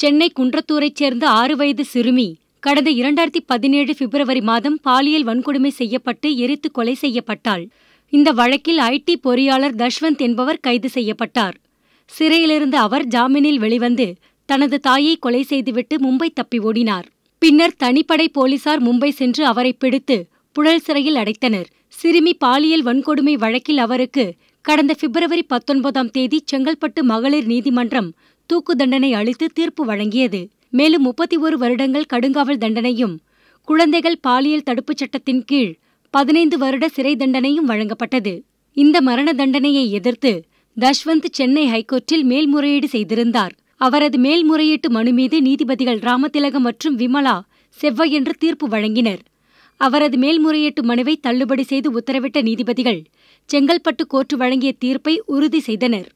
சென்னை குன்றத்தூரைச் சேர்ந்த ஆறு வயது சிறுமி கடந்த இரண்டாயிரத்தி பதினேழு பிப்ரவரி மாதம் பாலியல் வன்கொடுமை செய்யப்பட்டு எரித்து கொலை செய்யப்பட்டாள். இந்த வழக்கில் ஐடி பொறியாளர் தஷ்வந்த் என்பவர் கைது செய்யப்பட்டார். சிறையிலிருந்து அவர் ஜாமீனில் வெளிவந்து தனது தாயை கொலை செய்துவிட்டு மும்பை தப்பி ஓடினார். பின்னர் தனிப்படை போலீசார் மும்பை சென்று அவரை பிடித்து புழல் சிறையில் அடைத்தனர். சிறுமி பாலியல் வன்கொடுமை வழக்கில் அவருக்கு கடந்த பிப்ரவரி பத்தொன்பதாம் தேதி செங்கல்பட்டு மகளிர் நீதிமன்றம் தூக்கு தண்டனை அளித்து தீர்ப்பு வழங்கியது. மேலும் முப்பத்தி ஒரு வருடங்கள் கடுங்காவல் தண்டனையும் குழந்தைகள் பாலியல் தடுப்புச் சட்டத்தின் கீழ் பதினைந்து வருட சிறை தண்டனையும் வழங்கப்பட்டது. இந்த மரண தண்டனையை எதிர்த்து தஷ்வந்த் சென்னை ஹைகோர்ட்டில் மேல்முறையீடு செய்திருந்தார். அவரது மேல்முறையீட்டு மனு மீது நீதிபதிகள் ராமதிலகம் மற்றும் விமலா செவ்வாயன்று தீர்ப்பு வழங்கினர். அவரது மேல்முறையீட்டு மனுவை தள்ளுபடி செய்து உத்தரவிட்ட நீதிபதிகள் செங்கல்பட்டு கோர்ட்டு வழங்கிய தீர்ப்பை உறுதி செய்தனர்.